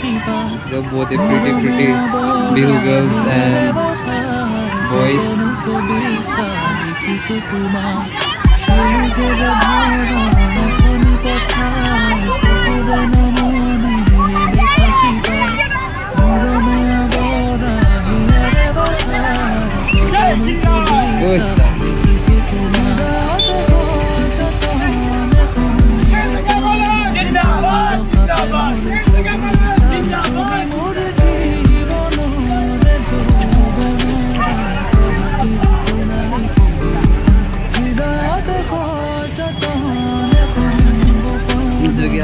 They're both are pretty, pretty little girls and boys. Yeah.